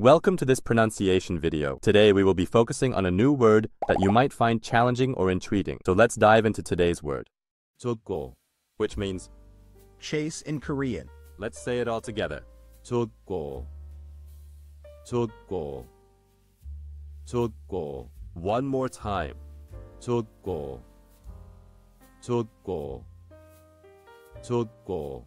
Welcome to this pronunciation video. Today we will be focusing on a new word that you might find challenging or intriguing. So let's dive into today's word. Jjotgo, which means chase in Korean. Let's say it all together. Jjotgo. Jjotgo. Jjotgo. One more time. Jjotgo. Jjotgo. Jjotgo.